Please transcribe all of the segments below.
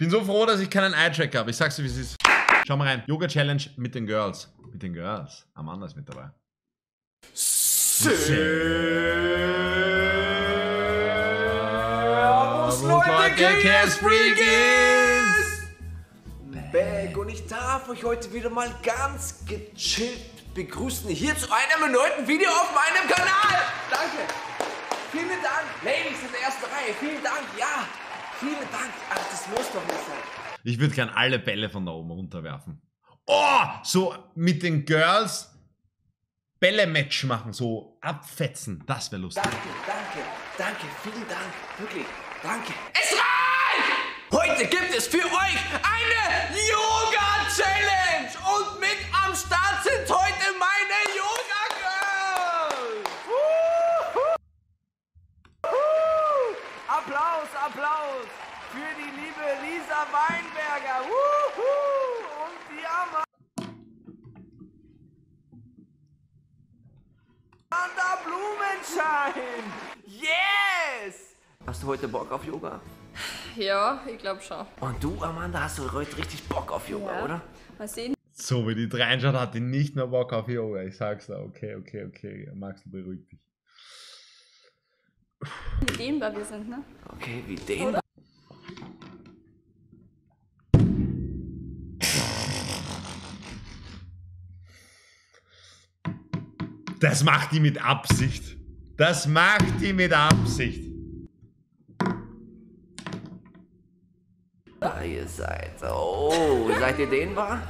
bin so froh, dass ich keinen Eye-Tracker habe. Ich sag's dir, wie es ist. Schau mal rein. Yoga Challenge mit den Girls. Mit den Girls. Amanda ist mit dabei. Servus Leute, KS Freakies! Back und ich darf euch heute wieder mal ganz gechillt begrüßen hier zu einem erneuten Video auf meinem Kanal. Danke. Vielen Dank. Ladies in der ersten Reihe, vielen Dank. Ja, vielen Dank. Ach, das muss doch nicht sein. Ich würde gern alle Bälle von da oben runterwerfen. Oh, so mit den Girls Bälle-Match machen, so abfetzen. Das wäre lustig. Danke, danke, danke, vielen Dank. Wirklich, danke. Es reicht! Heute gibt es für euch eine Yoga-Challenge. Und mit am Start sind heute meine Yoga-Girls. Wuhu! Wuhu! Applaus, Applaus für die liebe Lisa Weinberger. Wuhu! Und die Amanda Blumenschein. Yes! Hast du heute Bock auf Yoga? Ja, ich glaube schon. Und du, Amanda, hast du heute richtig Bock auf Yoga, Ja. oder? Mal sehen. So wie die reinschaut, hat die nicht nur Bock auf Yoga. Ich sag's da. Okay, okay, okay. Max, beruhig dich. Wie dehnbar wir sind, ne? Okay, wie den? Das macht die mit Absicht. Das macht die mit Absicht. Da ihr seid. Oh, seid ihr dehnbar?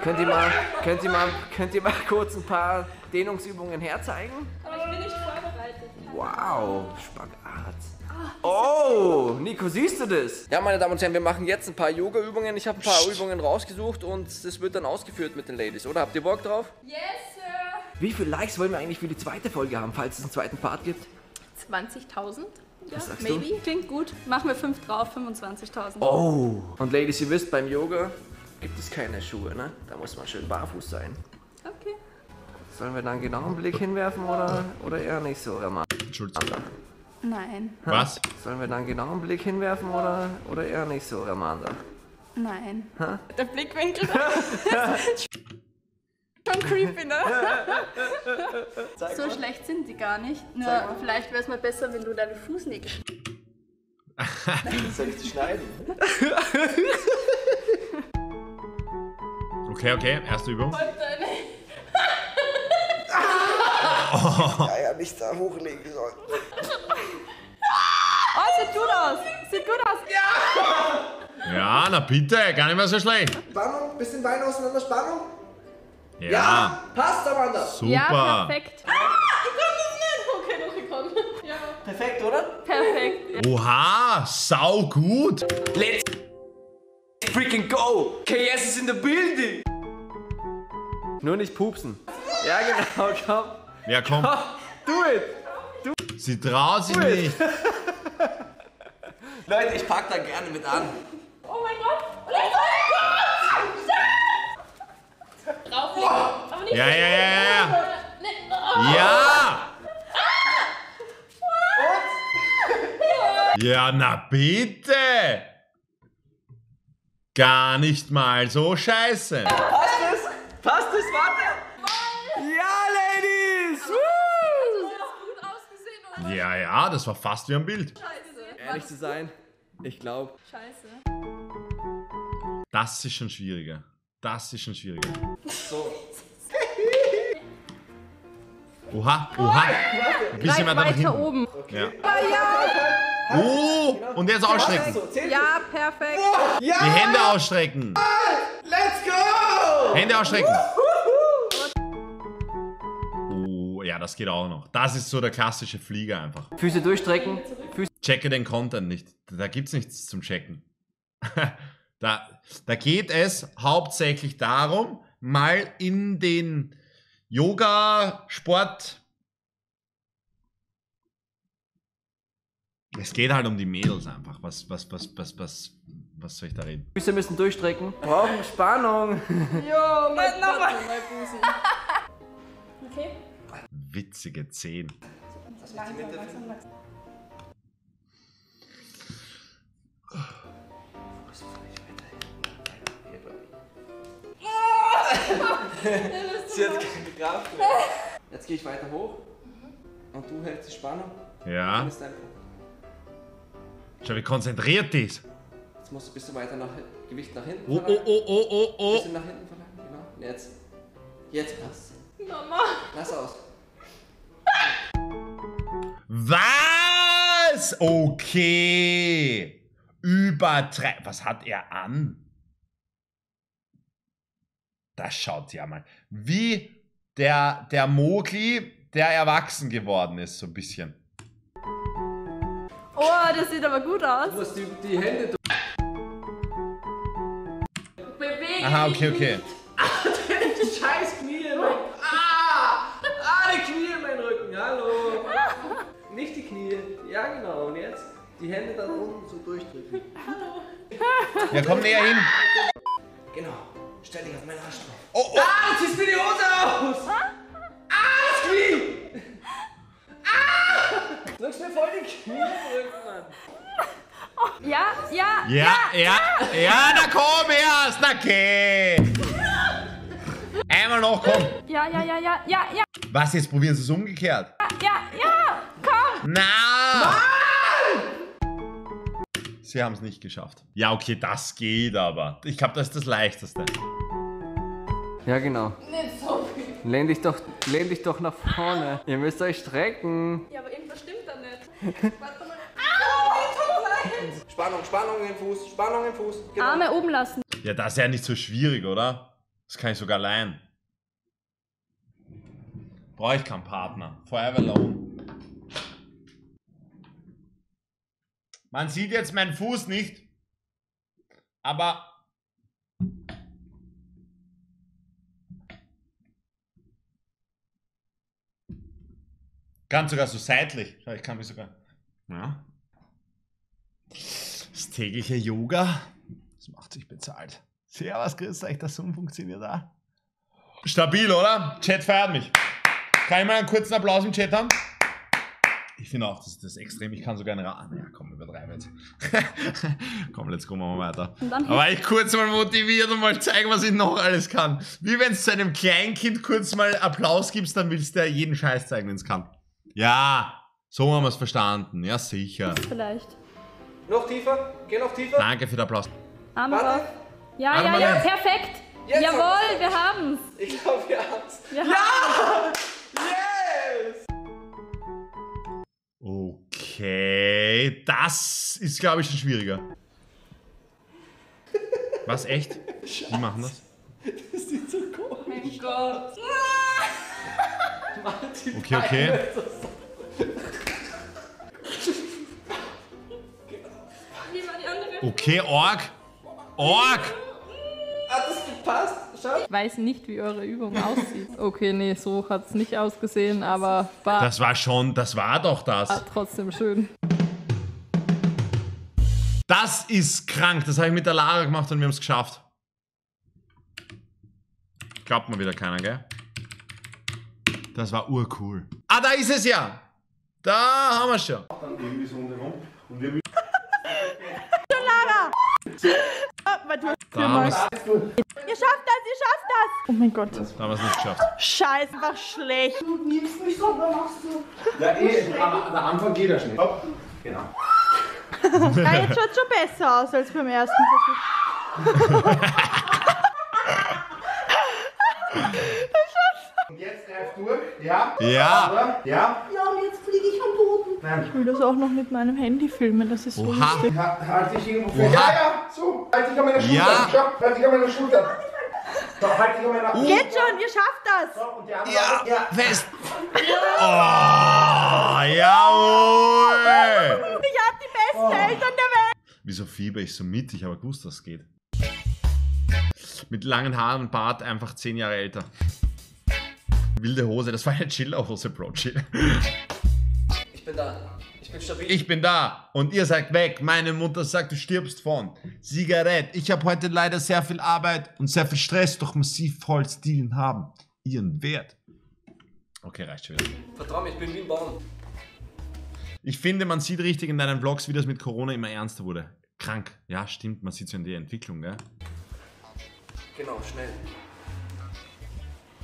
Könnt ihr mal, könnt ihr mal, könnt ihr mal kurz ein paar Dehnungsübungen herzeigen? Aber ich bin nicht vorbereitet. Wow, Spagat. Oh, Nico, siehst du das? Ja, meine Damen und Herren, wir machen jetzt ein paar Yoga-Übungen. Ich habe ein paar Übungen rausgesucht und das wird dann ausgeführt mit den Ladies, oder? Habt ihr Bock drauf? Yes, Sir! Wie viele Likes wollen wir eigentlich für die zweite Folge haben, falls es einen zweiten Part gibt? 20.000? Ja, maybe. Klingt gut. Machen wir 5 drauf, 25.000. Oh. Und Ladies, ihr wisst, beim Yoga gibt es keine Schuhe, ne? Da muss man schön barfuß sein. Okay. Sollen wir da einen genauen Blick hinwerfen oder, oder eher nicht so, Mann? Entschuldigung. Nein, Was? Sollen wir da einen genauen Blick hinwerfen oder, oder eher nicht so, Amanda? nein. Der Blickwinkel. Schon creepy, ne? so schlecht sind die gar nicht. Nur vielleicht wäre es mal besser, wenn du deine Fußnägel Soll ich die schneiden? Okay, okay. Erste Übung. deine Eier nicht da hochlegen sollen. Oh, sieht gut aus. Sieht gut aus. Ja. Ja, na bitte. Gar nicht mehr so schlecht. Spannung, bisschen Beine auseinander, Spannung. Ja. passt, Amanda. Super. Ja, perfekt. Ah, ich kann das nicht. Okay, doch, ich kann. Ja. Perfekt, oder? Perfekt. Oha, sau gut. Let's freaking go! KS ist in the building! Nur nicht pupsen. Ja, genau, komm. Ja, komm. Do it! Sie traut sich nicht. Leute, ich pack da gerne mit an. Oh mein Gott. Oh mein Drauflegen. Aber nicht Ja, ja, ja, ja. Nee. Oh. Ja. Ja, na bitte. Gar nicht mal so scheiße. Passt es? Passt es? Warte! Ja, Ladies! Woo! Das hat gut ausgesehen, oder? Ja, ja, das war fast wie ein Bild. Scheiße. Ehrlich zu sein, ich glaube. Scheiße. Das ist schon schwieriger. Das ist schon schwieriger. So. Oha, oha. Ein bisschen weiter nach weiter hinten. oben. Ja. Oh, und jetzt ausstrecken. Ja, perfekt. Die Hände ausstrecken. Let's go! Hände ausstrecken. Oh, ja, das geht auch noch. Das ist so der klassische Flieger einfach. Füße durchstrecken. Füße. Checke den Content nicht. Da gibt's nichts zum Checken. da, da geht es hauptsächlich darum, mal in den Yoga-Sport. Es geht halt um die Mädels einfach. Was, was, was, was, was, was soll ich da reden? Füße müssen durchstrecken. Brauchen Spannung. Jo, mein nochmal. Okay. Witzige Zehen. Langsam, langsam, langsam. Sie hat keine Kraft mehr. Jetzt gehe ich weiter hoch. Und du hältst die Spannung. Ja. Dann ist dein Punkt. Schau, wie konzentriert die ist. Jetzt musst du ein bisschen weiter nach Gewicht nach hinten Oh, oh, verlagern. oh, oh, oh, Ein oh. bisschen nach hinten verlagern, genau. Und Jetzt. Jetzt passt. Mama. Lass aus. Was? Okay. Übertrei... Was hat er an? Das schaut ja mal. Wie der, der Mogli, der erwachsen geworden ist, so ein bisschen. Oh, das sieht aber gut Du aus. musst die, die Hände Bewegen. Aha, okay, okay. Die scheiß Knie in mein... Ah! Ah, die Knie in meinen Rücken, hallo! Nicht die Knie. Ja, genau. Und jetzt die Hände dann unten so durchdrücken. Ja, komm näher hin. Ja. Ja, ja, ja, na komm erst, na geh. Einmal noch, komm. Ja, ja, ja, ja, ja, ja, Was, jetzt probieren sie es umgekehrt? ja, ja. Komm. Na! Sie haben es nicht geschafft. Ja, okay, das geht aber. Ich glaube, das ist das Leichteste. Ja, genau. Nicht so viel. Lehn dich doch, lehn dich doch nach vorne. Ihr müsst euch strecken. Ja, aber irgendwas stimmt da nicht. Warte mal. Au, wie tut leid. Spannung, Spannung im Fuß, Spannung im Fuß. Genau. Arme oben lassen. Ja, das ist ja nicht so schwierig, oder? Das kann ich sogar allein. Brauche ich keinen Partner. Forever alone. Man sieht jetzt meinen Fuß nicht, aber ganz sogar so seitlich. Schau, Ich kann mich sogar. Ja. Das tägliche Yoga. Das macht sich bezahlt. Servus, grüß euch, das Zoom funktioniert da. Stabil, oder? Chat feiert mich. Kann ich mal einen kurzen Applaus im Chat haben? Ich finde auch, das, das ist extrem. Ich kann sogar eine. Ra ah, naja, komm, übertreibe jetzt. komm, let's go, machen wir weiter. Aber ich kurz mal motiviert und mal zeigen, was ich noch alles kann. Wie wenn es zu einem Kleinkind kurz mal Applaus gibst, dann willst du ja jeden Scheiß zeigen, wenn es kann. Ja, so haben wir es verstanden. Ja, sicher. vielleicht. Noch tiefer, geh noch tiefer. Danke für den Applaus. Arme Warte. rauf. Ja, Arme ja, ja, perfekt. Jetzt Jawohl, haben wir haben's. Ich glaube, wir haben's. Wir haben Yes! Okay, das ist, glaube ich, schon schwieriger. Was, echt? Die machen das? Das sieht so komisch Mein Gott. aus. Okay, okay. Okay, Org. Org. Hat das gepasst? Schau. Ich weiß nicht, wie eure Übung aussieht. Okay, nee, so hat es nicht ausgesehen, aber war Das war schon, das war doch das. trotzdem schön. Das ist krank. Das habe ich mit der Lara gemacht und wir haben es geschafft. Glaubt mir wieder keiner, gell? Das war urcool. Ah, da ist es ja. Da haben wir es schon. Da haben wir es Ihr schafft das, ihr schafft das! Oh mein Gott. da haben wir's nicht geschafft. Scheiße, war schlecht. Ja, eh, aber der Anfang geht ja schnell. Genau. Ah, jetzt schaut schon besser aus als beim ersten Versuch. Und jetzt greif durch. Ja. Ja. Ja. Ja, und jetzt fliege ich am Boden. Nein. Ich will das auch noch mit meinem Handy filmen, das ist so Oha. lustig. Ha- Halt dich irgendwo fest. Ja, ja, so. Halt dich an meiner Schulter. Ja. Schau, halt dich an meiner Schulter. So, halt dich an meiner Schulter. Geht schon, ihr schafft das! So, und die andere Ja, Seite. ja. fest. Oh, jawohl. Ich hab die besten Eltern der Welt! Wieso fieber ich so mit? Ich habe gewusst, dass es geht. Mit langen Haaren und Bart einfach zehn Jahre älter. Wilde Hose, das war eine Chillerhose, Bro. Chill. Ich bin da. Ich bin stabil. Ich bin da und ihr sagt weg. Meine Mutter sagt, du stirbst von. Zigarette. Ich habe heute leider sehr viel Arbeit und sehr viel Stress durch massiv Holzdielen haben. Ihren Wert. Okay, reicht schon wieder. Vertrau mir, ich bin wie ein Baum. Ich finde, man sieht richtig in deinen Vlogs, wie das mit Corona immer ernster wurde. Krank. Ja, stimmt. Man sieht so in der Entwicklung, gell? Genau, schnell.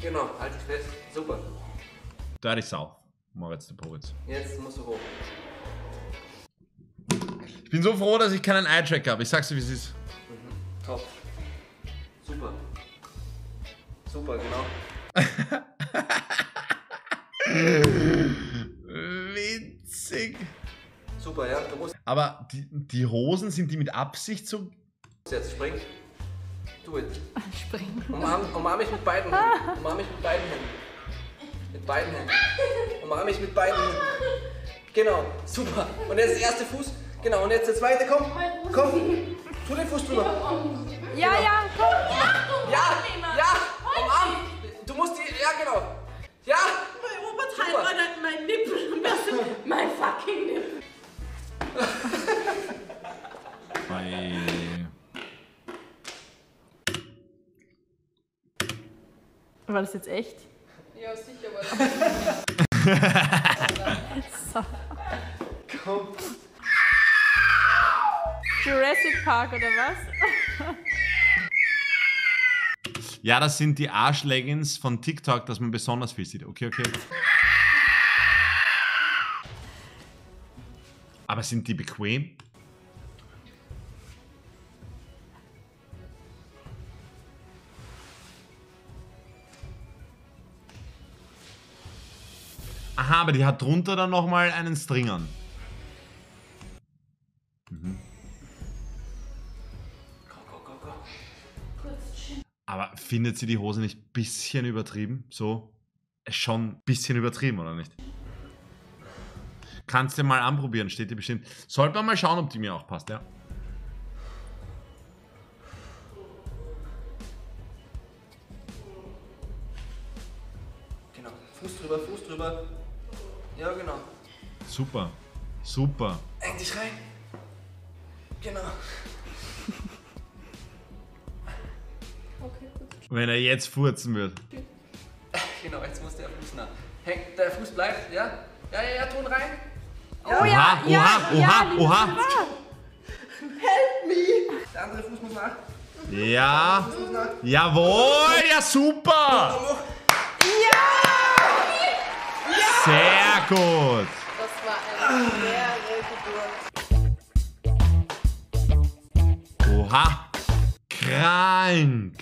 Genau, halt fest. Super. Dirty South. Moritz de Poritz. Jetzt musst du hoch. Ich bin so froh, dass ich keinen Eye-Tracker habe. Ich sag's dir, wie es ist. Top. Super. Super, genau. Witzig. Super, ja. Du musst Aber die, die Hosen, sind die mit Absicht so. jetzt springen. Do it. Springen. Umarm, umarm mich mit beiden Händen. Umarm mich mit beiden Händen. Mit beiden Händen. Umarm mich mit beiden Händen. Genau, super. Und jetzt der erste Fuß. Genau, und jetzt der zweite. Komm, komm. Tu den Fuß drüber. Ja, ja, komm. Ja, ja, umarm. Du musst die, ja genau. Ja. Robert, halt mal dein- mein Nippel. Mein fucking Nippel. War das jetzt echt? Ja, sicher, weil Komm. Jurassic Park oder was? Ja, das sind die Arschleggings von TikTok, dass man besonders viel sieht. Okay, okay. Aber sind die bequem? Aber die hat drunter dann nochmal einen String an. Aber findet sie die Hose nicht ein bisschen übertrieben? So, schon ein bisschen übertrieben, oder nicht? Kannst du mal anprobieren, steht dir bestimmt. Sollte man mal schauen, ob die mir auch passt, ja. Genau. Fuß drüber, Fuß drüber. Ja, genau. Super, super. Eng dich rein. Genau. Wenn er jetzt furzen wird. Genau, jetzt muss der Fuß nach. Häng, der Fuß bleibt, ja? Ja, ja, ja, Ton rein. Oh ja, oha, ja, oha, ja, liebe oha. Mama. Der andere Fuß muss nach. Ja, Fuß muss nach. jawohl, ja super. Hoch. Sehr gut. das war eine schwere Geburt. Oha, krank.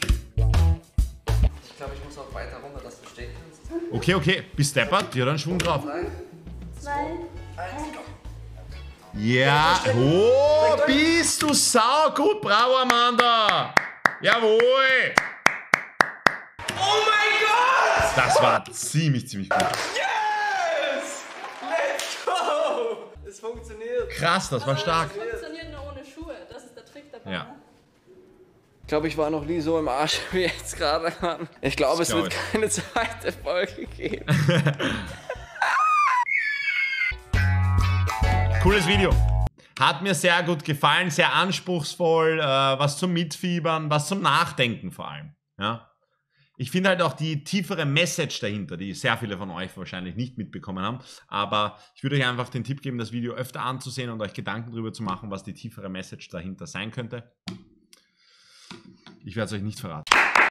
Ich glaube, ich muss auch weiter runter, dass du stehen kannst. Okay, okay, bis deppert, hat einen Schwung drauf. Drei, Zwei. eins, go. Ja, oh, bist du sau gut, bravo Amanda. Jawohl. Oh mein Gott! Das war ziemlich, ziemlich gut. Yes! Let's go! Es funktioniert. Krass, das war stark. Funktioniert nur ohne Schuhe, das ist der Trick dabei. Ja. ne? Ich glaube, ich war noch nie so im Arsch wie jetzt gerade. Ich glaube, es glaub wird ich. keine zweite Folge geben. Cooles Video. Hat mir sehr gut gefallen, sehr anspruchsvoll, äh, was zum Mitfiebern, was zum Nachdenken vor allem. Ja. Ich finde halt auch die tiefere Message dahinter, die sehr viele von euch wahrscheinlich nicht mitbekommen haben. Aber ich würde euch einfach den Tipp geben, das Video öfter anzusehen und euch Gedanken darüber zu machen, was die tiefere Message dahinter sein könnte. Ich werde es euch nicht verraten.